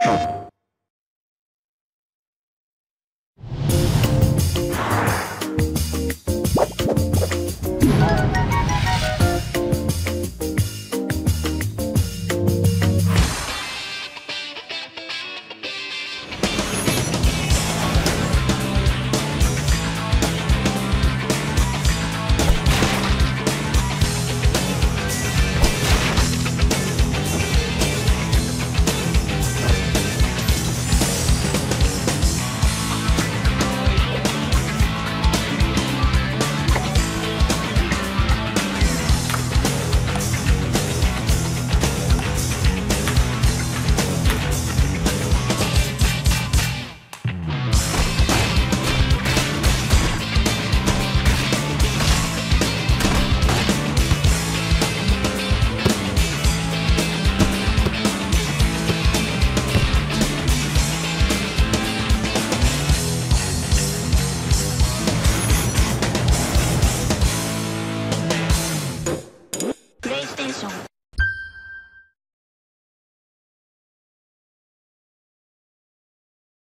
you ensemble